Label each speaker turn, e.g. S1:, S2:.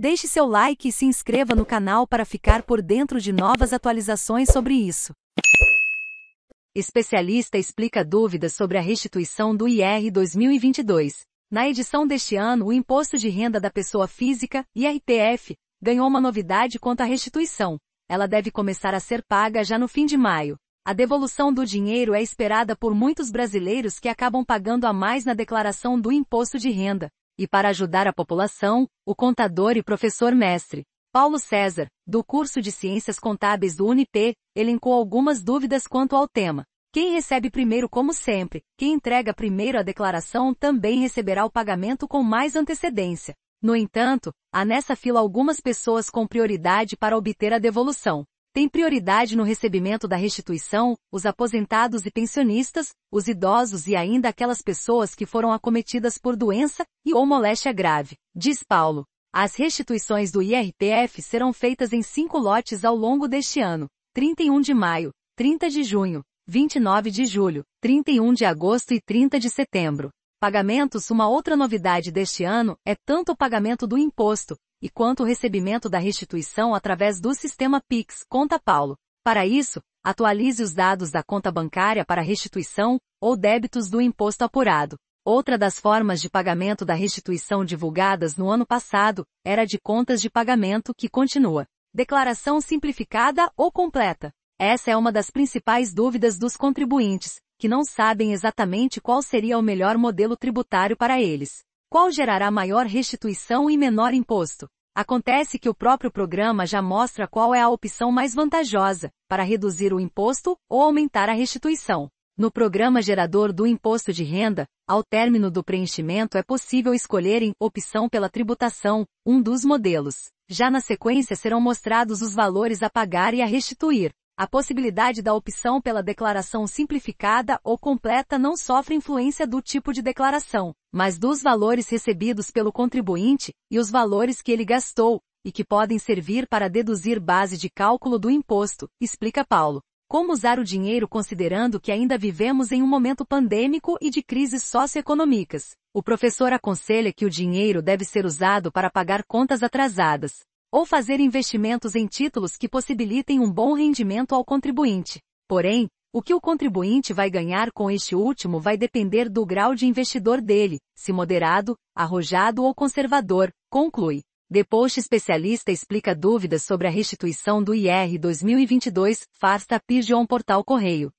S1: Deixe seu like e se inscreva no canal para ficar por dentro de novas atualizações sobre isso. Especialista explica dúvidas sobre a restituição do IR 2022. Na edição deste ano, o Imposto de Renda da Pessoa Física, IRPF, ganhou uma novidade quanto à restituição. Ela deve começar a ser paga já no fim de maio. A devolução do dinheiro é esperada por muitos brasileiros que acabam pagando a mais na declaração do imposto de renda. E para ajudar a população, o contador e professor mestre, Paulo César, do curso de Ciências Contábeis do Unip, elencou algumas dúvidas quanto ao tema. Quem recebe primeiro como sempre, quem entrega primeiro a declaração também receberá o pagamento com mais antecedência. No entanto, há nessa fila algumas pessoas com prioridade para obter a devolução têm prioridade no recebimento da restituição, os aposentados e pensionistas, os idosos e ainda aquelas pessoas que foram acometidas por doença e ou moléstia grave, diz Paulo. As restituições do IRPF serão feitas em cinco lotes ao longo deste ano, 31 de maio, 30 de junho, 29 de julho, 31 de agosto e 30 de setembro. Pagamentos Uma outra novidade deste ano é tanto o pagamento do imposto, e quanto o recebimento da restituição através do sistema Pix, conta Paulo. Para isso, atualize os dados da conta bancária para restituição ou débitos do imposto apurado. Outra das formas de pagamento da restituição divulgadas no ano passado era de contas de pagamento que continua. Declaração simplificada ou completa. Essa é uma das principais dúvidas dos contribuintes, que não sabem exatamente qual seria o melhor modelo tributário para eles. Qual gerará maior restituição e menor imposto? Acontece que o próprio programa já mostra qual é a opção mais vantajosa para reduzir o imposto ou aumentar a restituição. No programa gerador do imposto de renda, ao término do preenchimento é possível escolher em opção pela tributação, um dos modelos. Já na sequência serão mostrados os valores a pagar e a restituir. A possibilidade da opção pela declaração simplificada ou completa não sofre influência do tipo de declaração, mas dos valores recebidos pelo contribuinte e os valores que ele gastou, e que podem servir para deduzir base de cálculo do imposto, explica Paulo. Como usar o dinheiro considerando que ainda vivemos em um momento pandêmico e de crises socioeconômicas? O professor aconselha que o dinheiro deve ser usado para pagar contas atrasadas, ou fazer investimentos em títulos que possibilitem um bom rendimento ao contribuinte. Porém, o que o contribuinte vai ganhar com este último vai depender do grau de investidor dele, se moderado, arrojado ou conservador, conclui. Depois especialista explica dúvidas sobre a restituição do IR 2022, Farsta Pigeon Portal Correio.